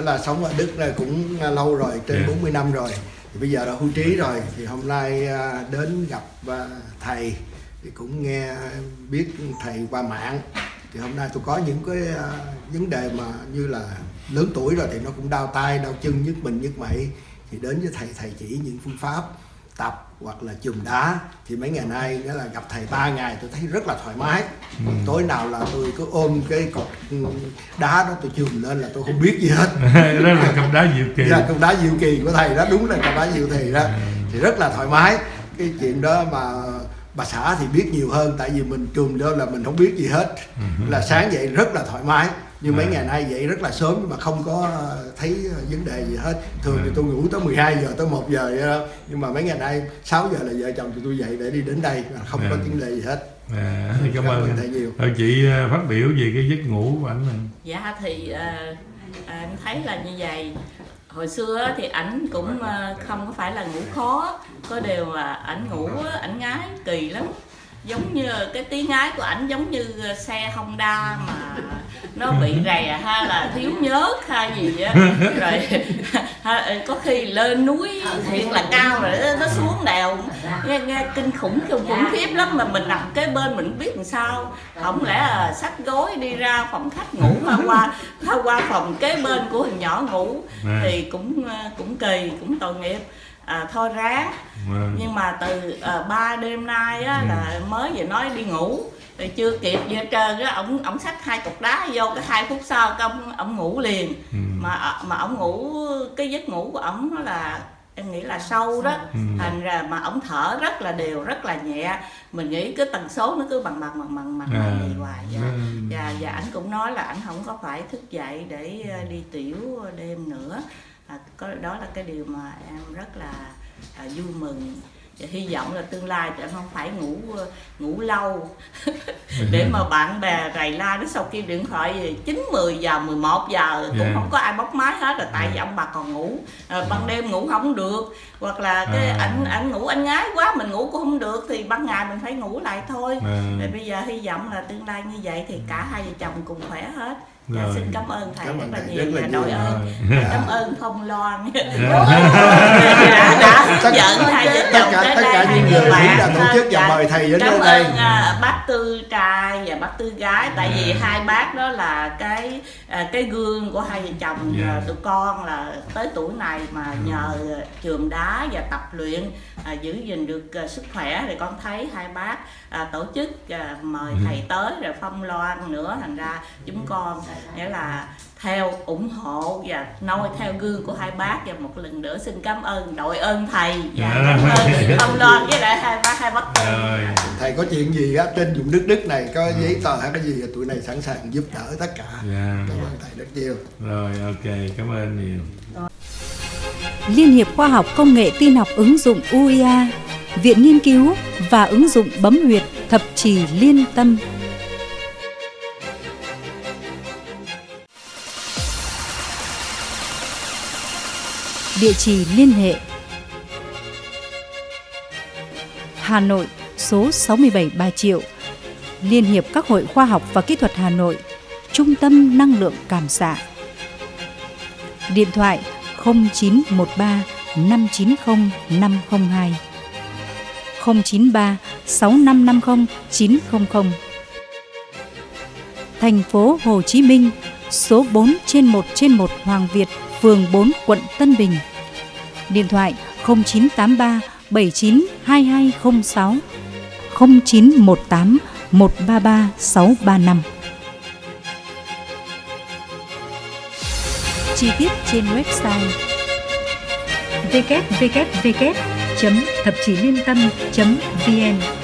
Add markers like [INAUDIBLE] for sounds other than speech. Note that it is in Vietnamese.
là sống ở Đức này cũng lâu rồi trên Dạ. 40 năm rồi. Thì bây giờ đã hưu trí rồi thì hôm nay à, đến gặp à, thầy thì cũng nghe biết thầy qua mạng. Thì hôm nay tôi có những cái à, vấn đề mà như là lớn tuổi rồi thì nó cũng đau tay đau chân nhức mình nhức mẩy. Thì đến với thầy thầy chỉ những phương pháp tập hoặc là chùm đá thì mấy ngày nay nghĩa là gặp thầy ba ngày tôi thấy rất là thoải mái. Tối nào là tôi cứ ôm cái cột ừ, đá đó tôi chùm lên là tôi không biết gì hết. [LAUGHS] Đó là cặp đá diệu kỳ. Dạ, cục đá diệu kỳ của thầy đó đúng là cục đá diệu kỳ đó. Thì rất là thoải mái. Cái chuyện đó mà bà xã thì biết nhiều hơn tại vì mình trùm đó là mình không biết gì hết. Là sáng dậy rất là thoải mái nhưng mấy À. ngày nay dậy rất là sớm mà không có thấy vấn đề gì hết. Thường thì tôi ngủ tới 12 giờ tới 1 giờ nhưng mà mấy ngày nay 6 giờ là vợ chồng tụi tôi dậy để đi đến đây mà không có À. vấn đề gì hết. À, cảm Cảm ơn thầy nhiều. Thôi chị à, phát biểu về cái giấc ngủ của ảnh này dạ thì ờ, ờ, em thấy là như vậy hồi xưa thì ảnh cũng ờ, không có phải là ngủ khó, có điều là ảnh ngủ ảnh ngái, kỳ lắm giống như cái tiếng ngái của ảnh giống như xe Honda mà nó bị rè hay là thiếu nhớt hay gì á. [LAUGHS] Rồi [LAUGHS] ha, có khi lên núi thiệt là cao rồi nó- xuống đèo. Nghe, nghe kinh khủng khủng, khủng khiếp lắm mà mình nằm kế bên mình biết làm sao. Không lẽ là xách gối đi ra phòng khách ngủ mà qua qua phòng kế bên của thằng nhỏ ngủ. Thì cũng ờ, cũng kỳ cũng tội nghiệp à, thôi ráng Vâng. nhưng mà từ uh, ba đêm nay á, là mới vừa nói đi ngủ thì chưa kịp gì hết trơn á ổng ổng xách hai cục đá vô cái hai phút sau cái ổng ngủ liền Ừ. mà ờ, mà ổng ngủ cái giấc ngủ của ổng nó là em nghĩ là sâu đó Ừ. thành ra mà ổng thở rất là đều rất là nhẹ mình nghĩ cái tần số nó cứ bằng bằng bằng bằng bằng À. vậy hoài. Ừ. và và ảnh cũng nói là ảnh không có phải thức dậy để ờ, đi tiểu đêm nữa à, có đó là cái điều mà em rất là à, vui mừng và hy vọng là tương lai thì em không phải ngủ ngủ lâu để mà bạn bè rầy la đến sau khi điện thoại về 9, 10 giờ, 11 giờ cũng Dạ. không có ai bóc máy hết rồi tại vì ông bà còn ngủ à, ban đêm ngủ không được hoặc là cái À. anh anh ngủ anh ngái quá mình ngủ cũng không được thì ban ngày mình phải ngủ lại thôi À. thì bây giờ hy vọng là tương lai như vậy thì cả hai vợ chồng cùng khỏe hết Dạ, xin cảm ơn thầy Cảm rất ơn là thầy nhiều rất là và nhiều. đội ơn Rồi. cảm ơn phong loan Dạ. đã, đã vợ tất chồng cả tới người bạn đã tổ chức và Dạ. mời thầy đến cảm đây ơn à, bác tư trai và bác tư gái tại vì À. hai bác đó là cái à, cái gương của hai vợ chồng Dạ. à, tụi con là tới tuổi này mà nhờ trường đá và tập luyện à, giữ gìn được à, sức khỏe thì con thấy hai bác à, tổ chức à, mời thầy tới rồi phong loan nữa thành ra chúng con nghĩa là theo ủng hộ và noi theo gương của hai bác và một lần nữa xin cảm ơn đội ơn thầy và Dạ. cảm ơn [LAUGHS] phong loan với lại hai bác hai bác Rồi. thầy có chuyện gì á trên vùng đất đức này có giấy tờ hay cái gì thì tụi này sẵn sàng giúp đỡ tất cả Dạ. cảm ơn thầy rất nhiều Rồi ok, cảm ơn nhiều. Liên hiệp Khoa học Công nghệ Tin học ứng dụng UIA, Viện Nghiên cứu và ứng dụng bấm huyệt thập trì liên tâm. Địa chỉ liên hệ. Hà Nội số 67 Bà Triệu. Liên hiệp các hội khoa học và kỹ thuật Hà Nội Trung tâm năng lượng cảm xạ. Điện thoại 0913 590 502 093 6550 900 Thành phố Hồ Chí Minh số 4 trên 1 trên 1 Hoàng Việt, phường 4, quận Tân Bình. Điện thoại 0983 79 2206 0918 133 635. Chi tiết trên website www.thậpchỉliêntâm.vn